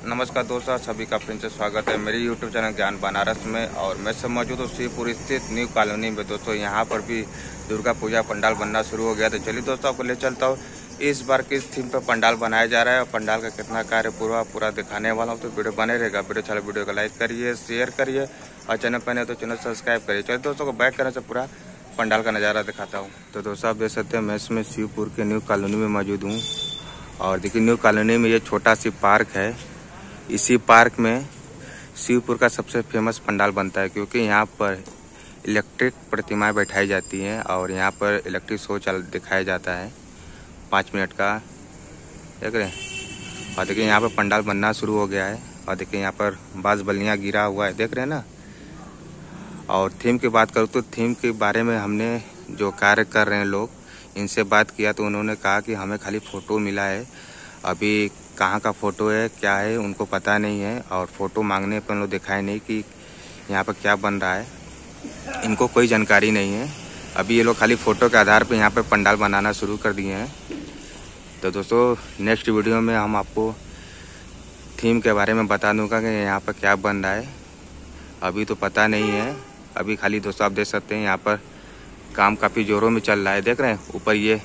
नमस्कार दोस्तों सभी का फिर से स्वागत है मेरी यूट्यूब चैनल ज्ञान बनारस में। और मैं सब मौजूद हूँ शिवपुर स्थित न्यू कॉलोनी में। दोस्तों, यहाँ पर भी दुर्गा पूजा पंडाल बनना शुरू हो गया तो चलिए दोस्तों, आपको ले चलता हूँ। इस बार किस थीम पर पंडाल बनाया जा रहा है और पंडाल का कितना कार्य पूरा पूरा दिखाने वाला हूँ। तो वीडियो बने रहेगा, वीडियो चलो वीडियो को लाइक करिए, शेयर करिए और चैनल पहने तो चैनल सब्सक्राइब करिए। चलिए दोस्तों को बैक करने से पूरा पंडाल का नज़ारा दिखाता हूँ। तो दोस्तों, आप देख सकते हैं, मैं इसमें शिवपुर के न्यू कॉलोनी में मौजूद हूँ। और देखिए, न्यू कॉलोनी में ये छोटा सी पार्क है। इसी पार्क में शिवपुर का सबसे फ़ेमस पंडाल बनता है, क्योंकि यहाँ पर इलेक्ट्रिक प्रतिमाएँ बैठाई जाती हैं और यहाँ पर इलेक्ट्रिक शो चल, दिखाया जाता है। पाँच मिनट का, देख रहे हैं? और देखिए, यहाँ पर पंडाल बनना शुरू हो गया है और देखिए, यहाँ पर बाज बलियाँ गिरा हुआ है, देख रहे हैं ना? और थीम की बात करूँ तो थीम के बारे में हमने जो कार्य कर रहे हैं लोग, इनसे बात किया तो उन्होंने कहा कि हमें खाली फ़ोटो मिला है। अभी कहाँ का फ़ोटो है, क्या है, उनको पता नहीं है और फ़ोटो मांगने पर लोग दिखाए नहीं कि यहाँ पर क्या बन रहा है। इनको कोई जानकारी नहीं है। अभी ये लोग खाली फ़ोटो के आधार पर यहाँ पर पंडाल बनाना शुरू कर दिए हैं। तो दोस्तों नेक्स्ट वीडियो में हम आपको थीम के बारे में बता दूँगा कि यहाँ पर क्या बन रहा है। अभी तो पता नहीं है। अभी खाली दोस्तों आप देख सकते हैं, यहाँ पर काम काफ़ी ज़ोरों में चल रहा है। देख रहे हैं? ऊपर ये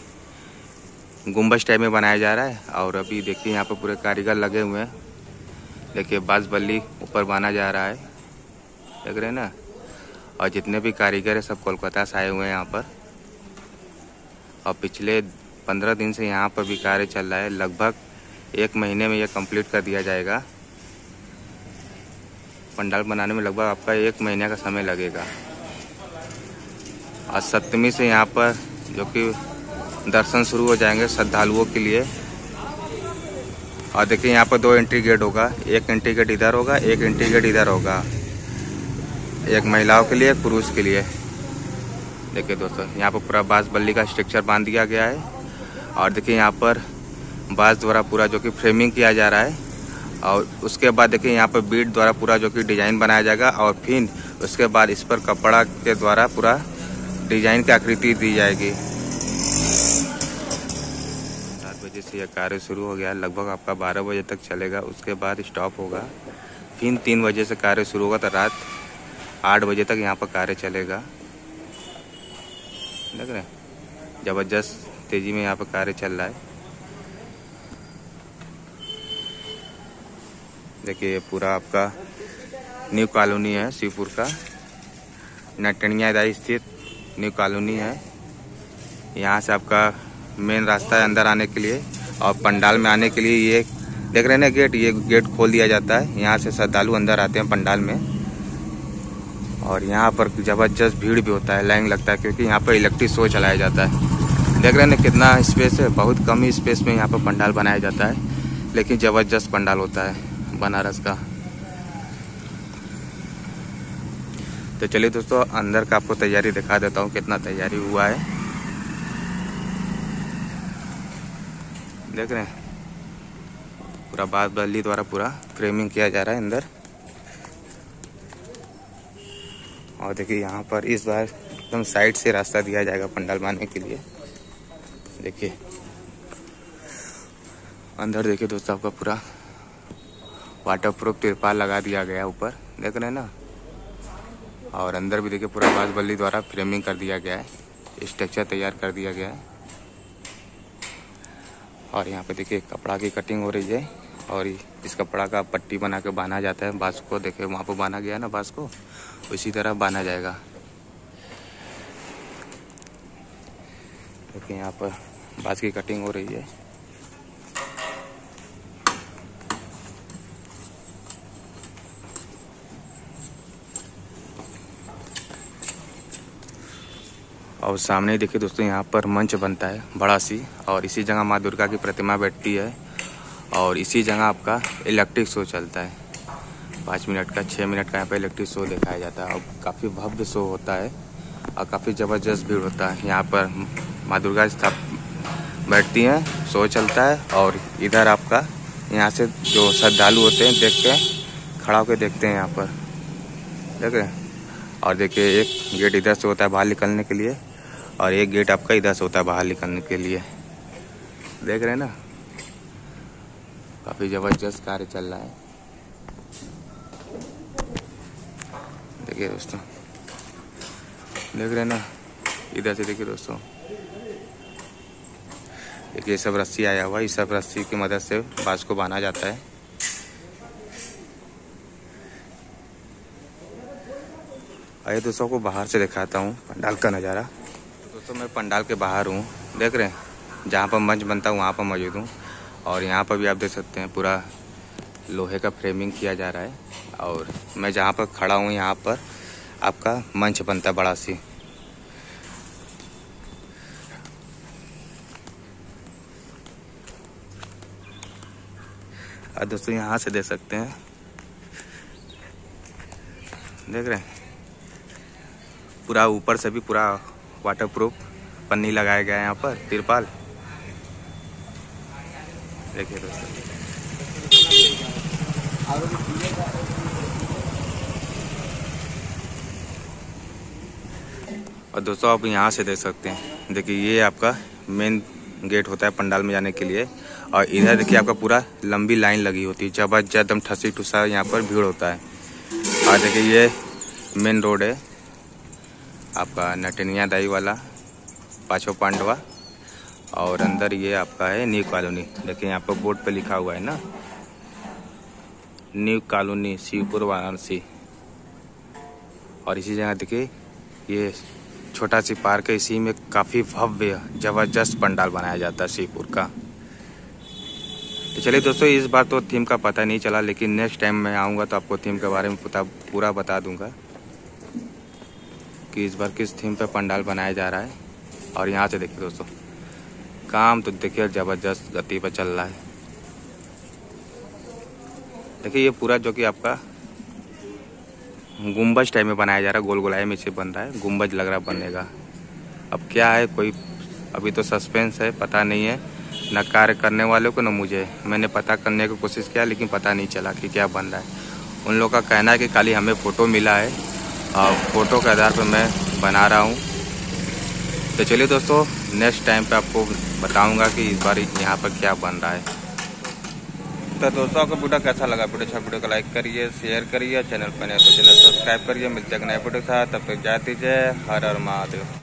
गुम्बज टाइप में बनाया जा रहा है और अभी देखिए यहाँ पर पूरे कारीगर लगे हुए हैं। देखिए बाज बल्ली ऊपर बना जा रहा है। देख रहे हैं ना? और जितने भी कारीगर हैं सब कोलकाता से आए हुए हैं यहाँ पर। और पिछले पंद्रह दिन से यहाँ पर भी कार्य चल रहा है। लगभग एक महीने में यह कंप्लीट कर दिया जाएगा। पंडाल बनाने में लगभग आपका एक महीने का समय लगेगा। और सप्तमी से यहाँ पर जो कि दर्शन शुरू हो जाएँगे श्रद्धालुओं के लिए। और देखिए, यहाँ पर दो एंट्री गेट होगा। एक एंट्री गेट इधर होगा, एक एंट्री गेट इधर होगा। एक महिलाओं के लिए, एक पुरुष के लिए। देखिए दोस्तों, यहाँ पर पूरा बाँस बल्ली का स्ट्रक्चर बाँध दिया गया है। और देखिए, यहाँ पर बाँस द्वारा पूरा जो कि फ्रेमिंग किया जा रहा है। और उसके बाद देखिए, यहाँ पर बीट द्वारा पूरा जो कि डिज़ाइन बनाया जाएगा। और फिर उसके बाद इस पर कपड़ा के द्वारा पूरा डिज़ाइन की आकृति दी जाएगी। बजे से यह कार्य शुरू हो गया। लगभग आपका बारह बजे तक चलेगा। उसके बाद स्टॉप होगा। फिर तीन बजे से कार्य शुरू होगा तो रात आठ बजे तक यहाँ पर कार्य चलेगा। देख रहे ज़बरदस्त तेज़ी में यहाँ पर कार्य चल रहा है। देखिए पूरा आपका न्यू कॉलोनी है शिवपुर का। नटनिया स्थित न्यू कॉलोनी है। यहाँ से आपका मेन रास्ता है अंदर आने के लिए और पंडाल में आने के लिए ये देख रहे हैं ना गेट? ये गेट खोल दिया जाता है। यहाँ से श्रद्धालु अंदर आते हैं पंडाल में। और यहाँ पर ज़बरदस्त भीड़ भी होता है, लाइन लगता है, क्योंकि यहाँ पर इलेक्ट्रिक शो चलाया जाता है। देख रहे हैं ना कितना स्पेस है, बहुत कम ही स्पेस में यहाँ पर पंडाल बनाया जाता है, लेकिन ज़बरदस्त पंडाल होता है, बनारस का। तो चलिए दोस्तों, अंदर का आपको तैयारी दिखा देता हूँ, कितना तैयारी हुआ है। देख रहे हैं। पूरा बात बल्ली द्वारा पूरा फ्रेमिंग किया जा रहा है अंदर। और देखिए यहाँ पर इस बार एकदम साइड से रास्ता दिया जाएगा पंडाल बनाने के लिए। देखिए। अंदर देखिए दोस्तों आपका पूरा वाटर प्रूफ तिरपाल लगा दिया गया ऊपर। देख रहे हैं ना? और अंदर भी देखिए पूरा बाज बल्ली द्वारा फ्रेमिंग कर दिया गया है। स्ट्रक्चर तैयार कर दिया गया है। और यहाँ पे देखिए कपड़ा की कटिंग हो रही है और इस कपड़ा का पट्टी बना के बांधा जाता है बाँस को, देखिए वहाँ पर बांधा गया ना बाँस को इसी तरह बांधा जाएगा। देखिए यहाँ पर बाँस की कटिंग हो रही है। और सामने देखिए दोस्तों, यहाँ पर मंच बनता है, बड़ा सी, और इसी जगह माँ दुर्गा की प्रतिमा बैठती है, और इसी जगह आपका इलेक्ट्रिक शो चलता है। पाँच मिनट का छः मिनट का यहाँ पर इलेक्ट्रिक शो दिखाया जाता है, और काफ़ी भव्य शो होता है, और काफ़ी ज़बरदस्त भीड़ होता है। यहाँ पर माँ दुर्गा स्थाप बैठती हैं, शो चलता है, और इधर आपका यहाँ से जो श्रद्धालु होते हैं देख के खड़ा होकर देखते हैं यहाँ पर। देख रहे और देखिए, एक गेट इधर से होता है बाहर निकलने के लिए। और एक गेट आपका इधर से होता है बाहर निकलने के लिए। देख रहे हैं ना? काफ़ी ज़बरदस्त कार्य चल रहा है। देखिए दोस्तों। देख रहे हैं ना? इधर से देखिए दोस्तों। एक ये सब रस्सी आया हुआ है। इस सब रस्सी की मदद से बाँस को बांधा जाता है। आइए दोस्तों को बाहर से दिखाता हूँ। पंडाल का नज़ारा। दोस्तों मैं पंडाल के बाहर हूँ। देख रहे हैं? जहाँ पर मंच बनता है, वहाँ पर मौजूद हूँ। और यहाँ पर भी आप देख सकते हैं, पूरा लोहे का फ्रेमिंग किया जा रहा है। और मैं जहाँ पर खड़ा हूँ, यहाँ पर आपका मंच बनता है बड़ा सी। और दोस्तों, यहाँ से देख सकते हैं। देख रहे हैं? पूरा ऊपर से भी पूरा वाटर प्रूफ पन्नी लगाया गया है यहाँ पर, तिरपाल। देखिए दोस्तों। और दोस्तों, आप यहाँ से देख सकते हैं। देखिए, ये आपका मेन गेट होता है पंडाल में जाने के लिए। और इधर देखिए, आपका पूरा लंबी लाइन लगी होती है। ज़बरदस्त, एकदम ठसी ठुसा यहाँ पर भीड़ होता है। और देखिए, ये मेन रोड है। आपका नटनिया दाई वाला, पाछो पांडवा, और अंदर ये आपका है न्यू कॉलोनी। देखिए, यहाँ पर बोर्ड पे लिखा हुआ है ना न्यू कॉलोनी, शिवपुर, वाराणसी। और इसी जगह देखिए, ये छोटा सी पार्क है, इसी में काफ़ी भव्य, ज़बरदस्त पंडाल बनाया जाता है शिवपुर का। तो चलिए दोस्तों, इस बार तो थीम का पता नहीं चला, लेकिन नेक्स्ट टाइम मैं आऊँगा तो आपको थीम के बारे में पता पूरा बता दूँगा। कि इस बार किस थीम पर पंडाल बनाया जा रहा है। और यहाँ से देखिए दोस्तों, काम तो देखिए ज़बरदस्त गति पर चल रहा है। देखिए ये पूरा जो कि आपका गुम्बज टाइप में बनाया जा रहा है गोल गोलाई में से बन रहा है गुम्बज लग रहा बनेगा अब क्या है, कोई अभी तो सस्पेंस है, पता नहीं है। न कार्य करने वाले को, न मुझे। मैंने पता करने की कोशिश किया, लेकिन पता नहीं चला कि क्या बन रहा है। उन लोग का कहना है कि खाली हमें फ़ोटो मिला है। और फ़ोटो के आधार पर मैं बना रहा हूँ। तो चलिए दोस्तों नेक्स्ट टाइम पे आपको बताऊँगा कि इस बार यहाँ पर क्या बन रहा है। तो दोस्तों, आपको वीडियो कैसा लगा? वीडियो अच्छा वीडियो को लाइक करिए शेयर करिए चैनल पर नया तो चैनल सब्सक्राइब करिए। मिलते हैं नए वीडियो के साथ। तब तक जाती जय हर हर महादेव।